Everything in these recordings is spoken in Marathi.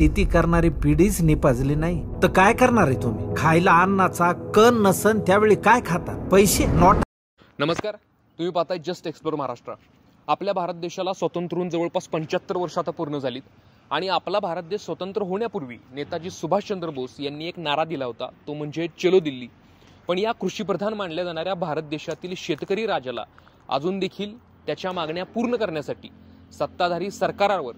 शेती करणारी पिढीच निपाजली नाही. तर काय करणार आहे तुम्ही? खायला अन्नाचा कण नसन त्यावेळी काय खाता पैसे नॉट नमस्कार. तुम्ही पाहताय जस्ट एक्सप्लोर महाराष्ट्र. आपल्या भारत देशाला स्वतंत्र होऊन जवळपास पंच्याहत्तर वर्ष आता पूर्ण झालीत. आणि आपला भारत देश स्वतंत्र होण्यापूर्वी नेताजी सुभाषचंद्र बोस यांनी एक नारा दिला होता. तो म्हणजे चलो दिल्ली. पण या कृषीप्रधान मानल्या जाणाऱ्या भारत देशातील शेतकरी राजाला अजून देखील त्याच्या मागण्या पूर्ण करण्यासाठी सत्ताधारी सरकारावर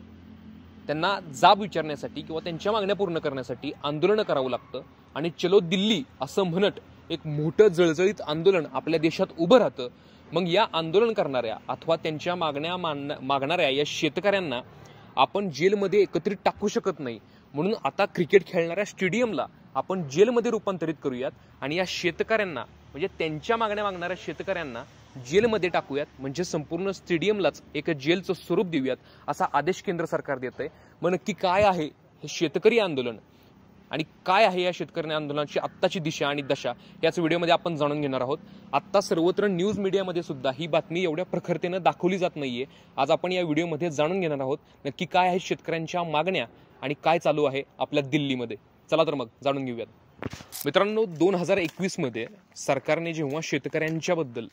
त्यांना जाब विचारण्यासाठी किंवा त्यांच्या मागण्या पूर्ण करण्यासाठी आंदोलनं करावं लागतं. आणि चलो दिल्ली असं म्हणत एक मोठं जळजळीत आंदोलन आपल्या देशात उभं राहतं. मग या आंदोलन करणाऱ्या अथवा त्यांच्या मागण्या मान मागणाऱ्या या शेतकऱ्यांना आपण जेलमध्ये एकत्रित टाकू शकत नाही. म्हणून आता क्रिकेट खेळणाऱ्या स्टेडियमला आपण जेलमध्ये रूपांतरित करूयात. आणि या शेतकऱ्यांना म्हणजे त्यांच्या मागण्या मागणाऱ्या शेतकऱ्यांना जेलमध्ये टाकूयात. म्हणजे संपूर्ण स्टेडियमलाच एक जेलचं स्वरूप देऊयात असा आदेश केंद्र सरकार देत आहे मग नक्की काय आहे हे शेतकरी आंदोलन? आणि काय आहे या शेतकरी आंदोलनाची आत्ताची दिशा आणि दशा? याच व्हिडिओमध्ये आपण जाणून घेणार आहोत. आत्ता सर्वत्र न्यूज मीडियामध्ये सुद्धा ही बातमी एवढ्या प्रखरतेनं दाखवली जात नाहीये. आज आपण या व्हिडिओमध्ये जाणून घेणार आहोत नक्की काय आहे शेतकऱ्यांच्या मागण्या आणि काय चालू आहे आपल्या दिल्लीमध्ये. चला तर मग जाणून घेऊयात. मित्रांनो दोन हजार एकवीसमध्ये सरकारने जेव्हा शेतकऱ्यांच्याबद्दल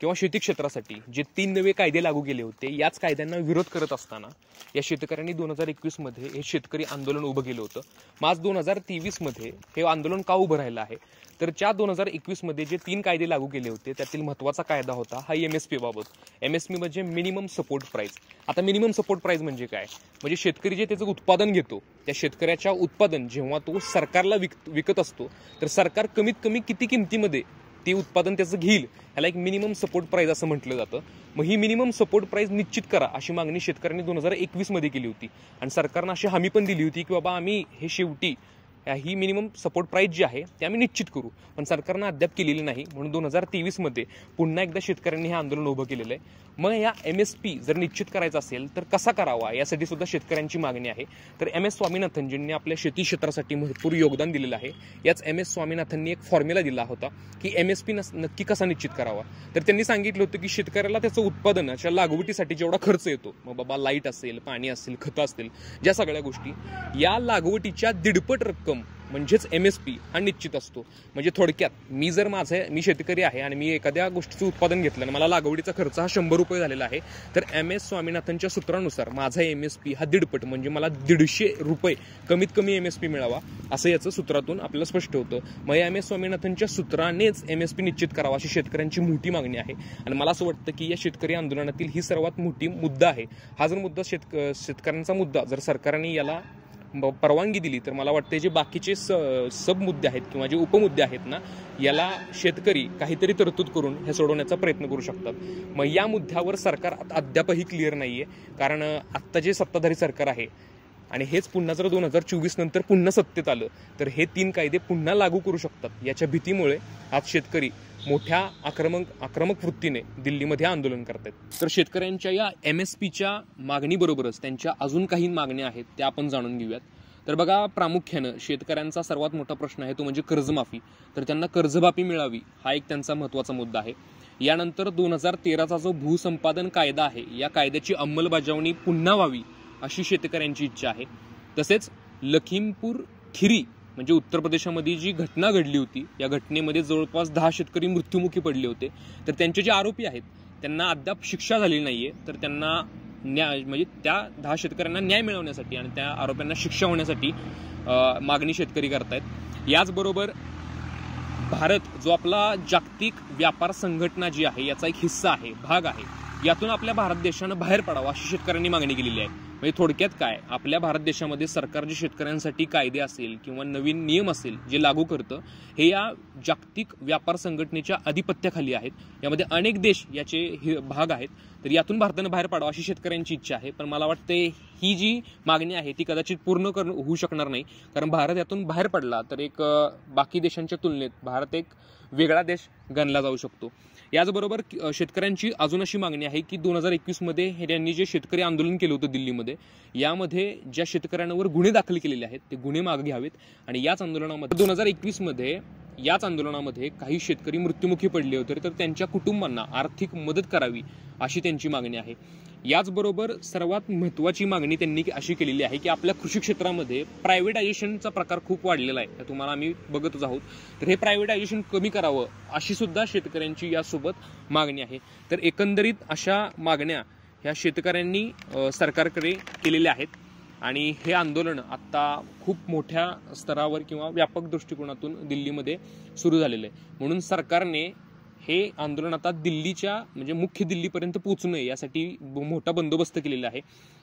किंवा शेती क्षेत्रासाठी जे तीन नवे कायदे लागू केले होते याच कायद्यांना विरोध करत असताना या शेतकऱ्यांनी दोन हजार एकवीसमध्ये हे शेतकरी आंदोलन उभं केलं होतं. मार्च दोन हजार तेवीसमध्ये हे आंदोलन का उभं राहिलं आहे? तर त्या दोन हजार एकवीसमध्ये जे तीन कायदे लागू केले होते त्यातील महत्त्वाचा कायदा होता हा एम एस पी बाबत. एम एस पी म्हणजे मिनिमम सपोर्ट प्राईस आता मिनिमम सपोर्ट प्राईस म्हणजे काय? म्हणजे शेतकरी जे त्याचं उत्पादन घेतो त्या शेतकऱ्याच्या उत्पादन जेव्हा तो सरकारला विक विकत असतो तर सरकार कमीत कमी किती किमतीमध्ये ते उत्पादन त्याचं घेईल. ह्याला एक मिनिमम सपोर्ट प्राईज असं म्हटलं जातं. मग ही मिनिमम सपोर्ट प्राईज निश्चित करा अशी मागणी शेतकऱ्यांनी दोन हजार एकवीसमध्ये केली होती. आणि सरकारनं अशी हमी पण दिली होती की बाबा आम्ही हे शेवटी ही मिनिमम सपोर्ट प्राईस जी आहे ते आम्ही निश्चित करू. पण सरकारनं अद्याप केलेली नाही. म्हणून दोन हजार तेवीसमध्ये पुन्हा एकदा शेतकऱ्यांनी हे आंदोलन उभं केलेलं आहे. मग या एम एस पी जर निश्चित करायचा असेल तर कसा करावा? यासाठी सुद्धा शेतकऱ्यांची मागणी आहे. तर एम एस स्वामीनाथनजींनी आपल्या शेती क्षेत्रासाठी भरपूर योगदान दिलेलं आहे. याच एम एस स्वामीनाथननी एक फॉर्म्युला दिला होता की एम एस पी नक्की कसा निश्चित करावा? तर त्यांनी सांगितलं होतं की शेतकऱ्याला त्याचं उत्पादनाच्या लागवडीसाठी जेवढा खर्च येतो मग बाबा लाइट असेल पाणी असेल खतं असतील ज्या सगळ्या गोष्टी या लागवडीच्या दीडपट रक्कम म्हणजेच एम एस पी हा निश्चित असतो. म्हणजे थोडक्यात मी जर माझं मी शेतकरी आहे आणि मी एखाद्या गोष्टीचं उत्पादन घेतलं आणि मला लागवडीचा खर्च हा शंभर रुपये झालेला आहे तर एम एस स्वामीनाथनच्या सूत्रानुसार माझा एम एस पी हा दीडपट म्हणजे मला दीडशे रुपये कमीत कमी एम एस पी मिळावा असं याचं सूत्रातून आपल्याला स्पष्ट होतं. मग एम एस स्वामीनाथनच्या सूत्रानेच एम एस पी निश्चित करावा अशी शेतकऱ्यांची मोठी मागणी आहे. आणि मला असं वाटतं की या शेतकरी आंदोलनातील ही सर्वात मोठी मुद्दा आहे. हा जर मुद्दा शेतक शेतकऱ्यांचा मुद्दा जर सरकारने याला परवानगी दिली तर मला वाटतं जे बाकीचे स सब मुद्दे आहेत किंवा जे उपमुद्दे आहेत ना याला शेतकरी काहीतरी तरतूद करून हे सोडवण्याचा प्रयत्न करू शकतात. मग या मुद्द्यावर सरकार अद्यापही क्लिअर नाही आहे कारण आत्ता जे सत्ताधारी सरकार आहे आणि हेच पुन्हा जर दोन हजार चोवीस नंतर पुन्हा सत्तेत आलं तर हे तीन कायदे पुन्हा लागू करू शकतात. याच्या भीतीमुळे आज शेतकरी मोठ्या आक्रमक आक्रमक वृत्तीने दिल्लीमध्ये आंदोलन करत आहेत तर शेतकऱ्यांच्या या एम एस पीच्या मागणीबरोबरच त्यांच्या अजून काही मागण्या आहेत त्या आपण जाणून घेऊयात. तर बघा प्रामुख्यानं शेतकऱ्यांचा सर्वात मोठा प्रश्न आहे तो म्हणजे कर्जमाफी. तर त्यांना कर्जमाफी मिळावी हा एक त्यांचा महत्त्वाचा मुद्दा आहे. यानंतर दोन हजार तेराचा जो भूसंपादन कायदा आहे या कायद्याची अंमलबजावणी पुन्हा व्हावी अशी शेतकऱ्यांची इच्छा आहे. तसेच लखीमपूर खिरी म्हणजे उत्तर प्रदेशामध्ये जी घटना घडली होती या घटनेमध्ये जवळपास दहा शेतकरी मृत्युमुखी पडले होते. तर त्यांचे जे आरोपी आहेत त्यांना अद्याप शिक्षा झालेली नाहीये. तर त्यांना न्याय म्हणजे त्या दहा शेतकऱ्यांना न्याय मिळवण्यासाठी आणि त्या आरोप्यांना शिक्षा होण्यासाठी मागणी शेतकरी करतायत. याचबरोबर भारत जो आपला जागतिक व्यापार संघटना जी आहे याचा एक हिस्सा आहे भाग आहे. यातून आपल्या भारत देशानं बाहेर पडावं अशी शेतकऱ्यांनी मागणी केलेली आहे. म्हणजे थोडक्यात काय? आपल्या भारत देशामध्ये सरकार जे शेतकऱ्यांसाठी कायदे असेल किंवा नवीन नियम असेल जे लागू करतं हे या जागतिक व्यापार संघटनेच्या अधिपत्याखाली आहेत. यामध्ये अनेक देश याचे भाग आहेत. तर यातून भारतानं बाहेर पाडावं अशी शेतकऱ्यांची इच्छा आहे. पण मला वाटते ही जी मागणी आहे ती कदाचित पूर्ण कर होऊ शकणार नाही. कारण भारत यातून बाहेर पडला तर एक बाकी देशांच्या तुलनेत भारत एक वेगळा देश गणला जाऊ शकतो. याचबरोबर शेतकऱ्यांची अजून अशी मागणी आहे की दोन हजार एकवीसमध्ये त्यांनी जे शेतकरी आंदोलन केलं होतं दिल्लीमध्ये यामध्ये ज्या शेतकऱ्यांवर गुन्हे दाखल केलेले आहेत ते गुन्हे मागे घ्यावेत. आणि याच आंदोलनामध्ये दोन हजार एकवीसमध्ये याच आंदोलनामध्ये काही शेतकरी मृत्युमुखी पडले होते तर त्यांच्या कुटुंबांना आर्थिक मदत करावी अशी त्यांची मागणी आहे. याचबरोबर सर्वात महत्त्वाची मागणी त्यांनी अशी केलेली आहे की आपल्या कृषी क्षेत्रामध्ये प्रायव्हेटायझेशनचा प्रकार खूप वाढलेला आहे. तुम्हाला आम्ही बघतच आहोत. तर हे प्रायव्हेटायझेशन कमी करावं अशी सुद्धा शेतकऱ्यांची यासोबत मागणी आहे. तर एकंदरीत अशा मागण्या ह्या शेतकऱ्यांनी सरकारकडे केलेल्या आहेत. आणि हे आंदोलन आत्ता खूप मोठ्या स्तरावर किंवा व्यापक दृष्टिकोनातून दिल्लीमध्ये सुरू झालेलं आहे. म्हणून सरकारने हे आंदोलन आता दिल्लीच्या म्हणजे मुख्य दिल्लीपर्यंत पोहोचू नये यासाठी मोठा बंदोबस्त केलेला आहे.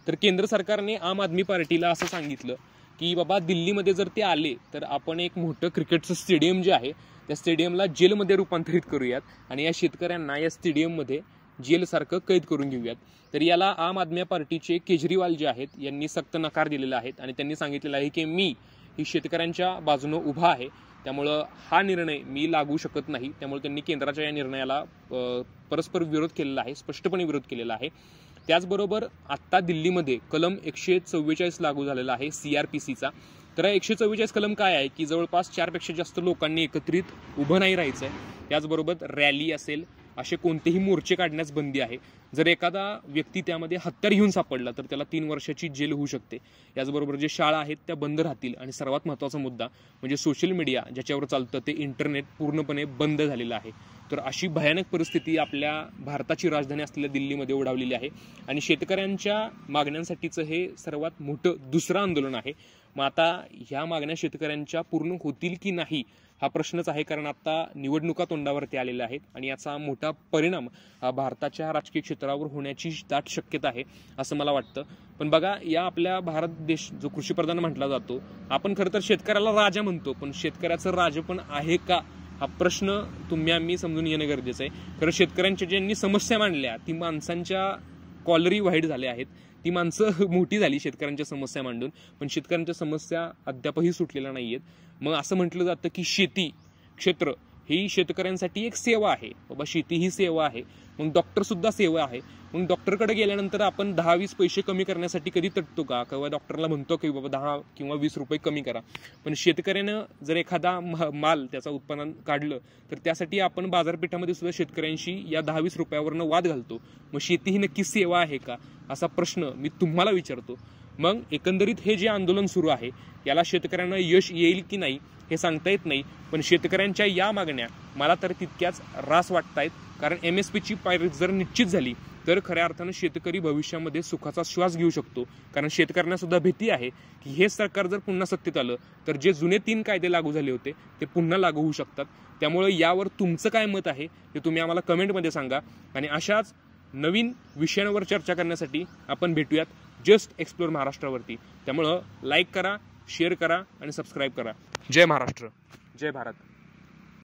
तर केंद्र सरकारने आम आदमी पार्टीला असं सांगितलं की बाबा दिल्लीमध्ये जर ते आले तर आपण एक मोठं क्रिकेटचं स्टेडियम जे आहे त्या स्टेडियमला जेलमध्ये रूपांतरित करूयात आणि या शेतकऱ्यांना या स्टेडियममध्ये जेलसारखं कैद करून घेऊयात. तर याला आम आदमी पार्टीचे केजरीवाल जे आहेत यांनी सक्त नकार दिलेला आहे आणि त्यांनी सांगितलेलं आहे की मी ही शेतकऱ्यांच्या बाजूनं उभा आहे. त्यामुळं हा निर्णय मी लागू शकत नाही. त्यामुळे त्यांनी केंद्राच्या या निर्णयाला परस्पर विरोध केलेला आहे स्पष्टपणे विरोध केलेला आहे. त्याचबरोबर आत्ता दिल्लीमध्ये कलम एकशे चव्वेचाळीस लागू झालेला आहे सी आर पी सीचा तर एकशे चव्वेचाळीस कलम काय आहे? की जवळपास चारपेक्षा जास्त लोकांनी एकत्रित उभं नाही राहायचं आहे त्याचबरोबर रॅली असेल असे कोणतेही मोर्चे काढण्यास बंदी आहे. जर एखादा व्यक्ती त्यामध्ये हत्यार घेऊन सापडला तर त्याला तीन वर्षाची जेल होऊ शकते. याचबरोबर जे शाळा आहेत त्या बंद राहतील. आणि सर्वात महत्त्वाचा मुद्दा म्हणजे सोशल मीडिया ज्याच्यावर चालतं ते इंटरनेट पूर्णपणे बंद झालेलं आहे. तर अशी भयानक परिस्थिती आपल्या भारताची राजधानी असलेल्या दिल्लीमध्ये ओढावलेली आहे. आणि शेतकऱ्यांच्या मागण्यांसाठीचं हे सर्वात मोठं दुसरं आंदोलन आहे. मग आता ह्या मागण्या शेतकऱ्यांच्या पूर्ण होतील की नाही हा प्रश्नच आहे कारण आता निवडणुका तोंडावरती आलेल्या आहेत आणि याचा मोठा परिणाम हा भारताच्या राजकीय क्षेत्रावर होण्याची दाट शक्यता आहे असं मला वाटतं. पण बघा या आपल्या भारत देश जो कृषीप्रधान म्हटला जातो आपण खरं तर शेतकऱ्याला राजा म्हणतो पण शेतकऱ्याचं राज पण आहे का? हा प्रश्न तुम्ही आम्ही समजून येणं गरजेचं आहे. खरं शेतकऱ्यांच्या ज्यांनी समस्या मांडल्या ती माणसांच्या कॉलरी वाईट झाल्या आहेत. ती माणसं मोठी झाली शेतकऱ्यांच्या समस्या मांडून. पण शेतकऱ्यांच्या समस्या अद्यापही सुटलेल्या नाही आहेत मग असं म्हटलं जातं की शेती क्षेत्र ही शेतकऱ्यांसाठी एक सेवा आहे. बाबा शेती ही सेवा आहे. मग डॉक्टरसुद्धा सेवा आहे. मग डॉक्टरकडे गेल्यानंतर आपण दहा वीस पैसे कमी करण्यासाठी कधी तटतो का? किंवा डॉक्टरला म्हणतो की बाबा दहा किंवा वीस रुपये कमी करा. पण शेतकऱ्यानं जर एखादा माल त्याचा उत्पन्न काढलं तर त्यासाठी आपण बाजारपेठामध्ये सुद्धा शेतकऱ्यांशी या दहा वीस रुपयावरनं वाद घालतो. मग शेती ही नक्की सेवा आहे का? असा प्रश्न मी तुम्हाला विचारतो. मग एकंदरीत हे जे आंदोलन सुरू आहे याला शेतकऱ्यांना यश येईल की नाही हे सांगता येत नाही. पण शेतकऱ्यांच्या या मागण्या मला तर तितक्याच रास आहेत कारण एम एस पीची पायरी जर निश्चित झाली तर खऱ्या अर्थानं शेतकरी भविष्यामध्ये सुखाचा श्वास घेऊ शकतो. कारण शेतकऱ्यांना सुद्धा भीती आहे की हे सरकार जर पुन्हा सत्तेत आलं तर जे जुने तीन कायदे लागू झाले होते ते पुन्हा लागू होऊ शकतात. त्यामुळे यावर तुमचं काय मत आहे ते तुम्ही आम्हाला कमेंटमध्ये सांगा. आणि अशाच नवीन विषयांवर चर्चा करण्यासाठी आपण भेटूयात जस्ट एक्सप्लोर महाराष्ट्रावरती. त्यामुळं लाईक करा शेअर करा आणि सबस्क्राईब करा. जय महाराष्ट्र. जय भारत.